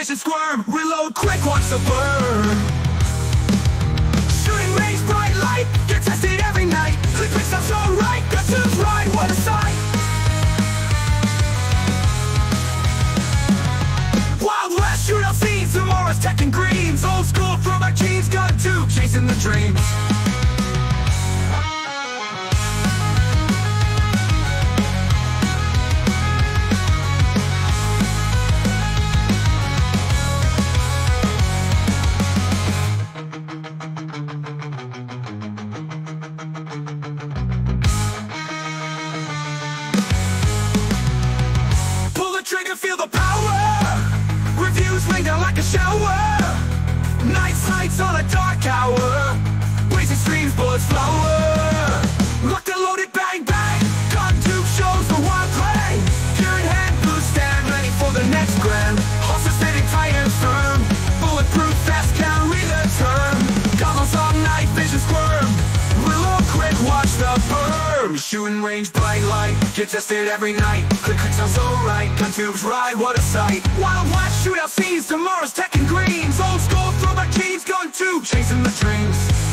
vision squirm Reload quick, watch the burn. Shooting range, bright light Get tested every night. Picks up so right Got to right, what a sight. Wild West shootout scenes Tomorrow's tech and greens. Old school throwback jeans Gun two, chasing the dreams feel the power. Reviews rain down like a shower. Night sights on a dark hour. Blazing streams, bullets flower Shooting range, bright light. Get tested every night. Click, sounds so right Gun tubes ride, what a sight. Wild West shootout scenes Tomorrow's tech and greens. Old school throwback jeans Gun tube, chasing the dream